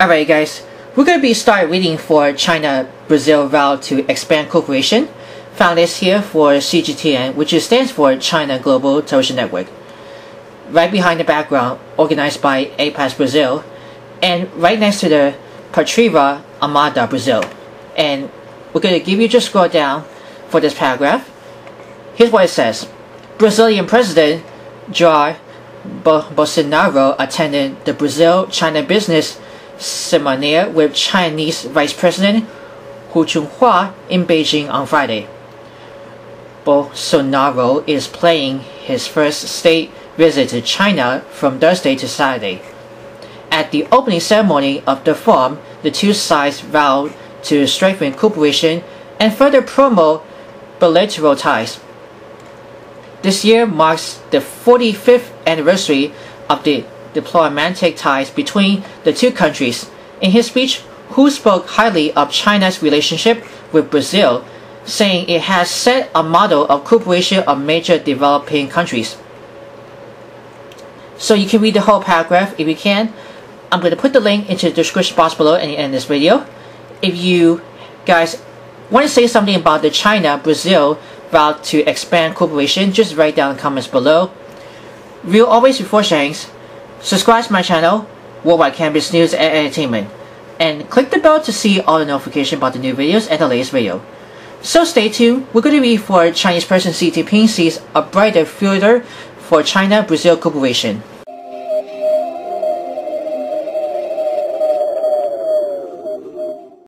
Alright guys, we're going to be start reading for China-Brazil vow to expand cooperation. Found this here for CGTN, which stands for China Global Television Network. Right behind the background, organized by Apex-Brasil, and right next to the Pátria Amada Brazil. And we're going to give you just scroll down for this paragraph. Here's what it says. Brazilian President Jair Bolsonaro attended the Brazil-China Business Seminar with Chinese Vice President Hu Chunhua in Beijing on Friday. Bolsonaro is playing his first state visit to China from Thursday to Saturday. At the opening ceremony of the forum, the two sides vowed to strengthen cooperation and further promote bilateral ties. This year marks the 45th anniversary of the diplomatic ties between the two countries. In his speech, Hu spoke highly of China's relationship with Brazil, saying it has set a model of cooperation of major developing countries. So you can read the whole paragraph if you can. I'm going to put the link into the description box below and end this video. If you guys want to say something about the China-Brazil route to expand cooperation, just write down in the comments below. We'll always before sharing. Subscribe to my channel, Worldwide Campus News and Entertainment, and click the bell to see all the notifications about the new videos and the latest video. So stay tuned, we're going to be for Chinese President Xi Jinping sees a brighter future for China-Brazil cooperation.